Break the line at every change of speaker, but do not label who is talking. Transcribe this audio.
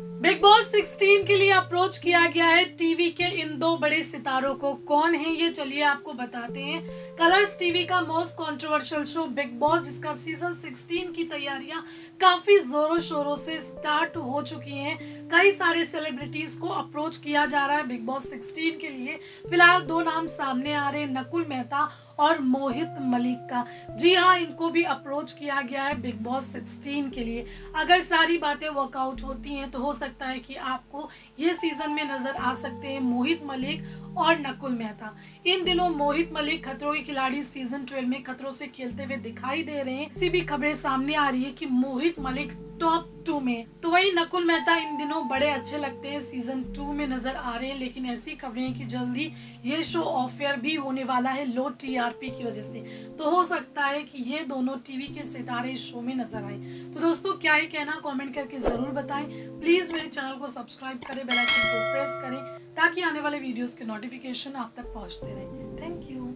Big boss 16 के लिए approach किया गया है टीवी के इन दो बड़े सितारों को। कौन है ये? चलिए आपको बताते हैं। कलर्स टीवी का most controversial show Bigg Boss जिसका सीज़न 16 की तैयारियाँ काफ़ी जोरों शोरों से स्टार्ट हो चुकी हैं। कई सारे सेलिब्रिटीज को अप्रोच किया जा रहा है बिग बॉस 16 के लिए। फ़िलहाल दो नाम सामने आ रहे हैं, नकुल मेहता और मोहित मलिक का। जी हाँ इनको भी अप्रोच किया गया है बिग बॉस 16 के लिए। अगर सारी बातें वर्कआउट होती हैं तो हो सकता है कि आपको ये सीज़न में नज़र आ सकते हैं मोहित मलिक और नकुल मेहता। इन दिनों मोहित मलिक खतरों के खिलाड़ी सीज़न 12 में खतरों से खेलते हुए दिखाई दे रहे हैं। इसी भी खबरें सामने आ रही है कि मोहित मलिक टॉप टू में। तो वही नकुल मेहता इन दिनों बड़े अच्छे लगते हैं। सीज़न टू में नज़र आ रहे हैं, लेकिन ऐसी खबरें हैं कि जल्दी ये शो ऑफ़ एयर भी होने वाला है लो टीआरपी की वजह से। तो हो सकता है कि ये दोनों टीवी के सितारे इस शो में नज़र आए। तो दोस्तों, क्या ही कहना कमेंट करके ज़रूर बताएँ। प्लीज़ मेरे चैनल को सब्सक्राइब करें बेल आइकन को प्रेस करें, ताकि आने वाले वीडियोस के नोटिफिकेशन आप तक पहुँचते रहे। Thank you